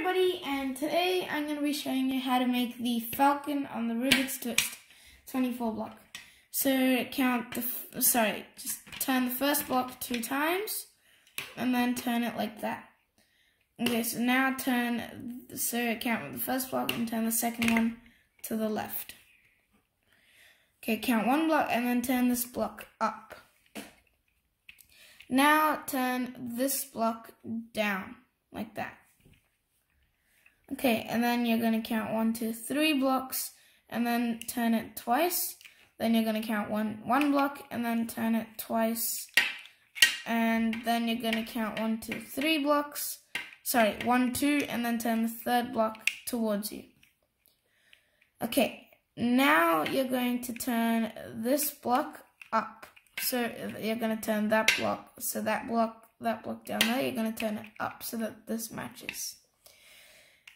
everybody, and today I'm going to be showing you how to make the falcon on the Rubik's Twist 24 block. So count the, sorry, just turn the first block two times, and then turn it like that. Okay, so now turn, so count the first block and turn the second one to the left. Okay, count one block and then turn this block up. Now turn this block down, like that. Okay, and then you're going to count one, two, three blocks, and then turn it twice. Then you're going to count one, one block, and then turn it twice. And then you're going to count one, two, three blocks. Sorry, one, two, and then turn the third block towards you. Okay, now you're going to turn this block up. So you're going to turn that block, so that block, that block down there, you're going to turn it up so that this matches.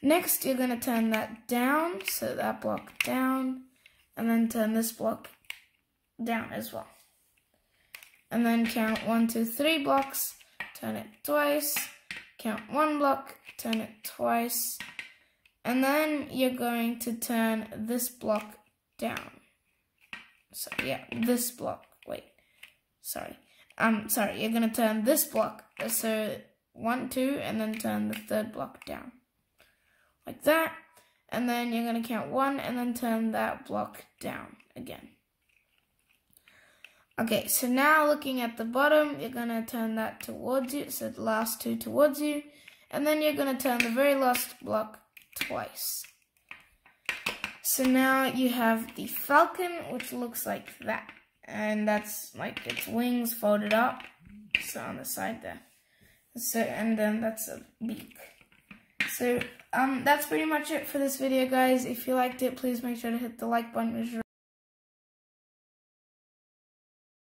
Next, you're going to turn that down, so that block down, and then turn this block down as well. And then count one, two, three blocks, turn it twice, count one block, turn it twice, and then you're going to turn this block down. So yeah, this block, wait, sorry. Um, sorry, you're going to turn this block, so one, two, and then turn the third block down like that. And then you're going to count one and then turn that block down again. Okay, so now looking at the bottom, you're going to turn that towards you, so the last two towards you. And then you're going to turn the very last block twice. So now you have the falcon, which looks like that. And that's like its wings folded up, so on the side there. So, and then that's a beak. So um, that's pretty much it for this video, guys. If you liked it, please make sure to hit the like button.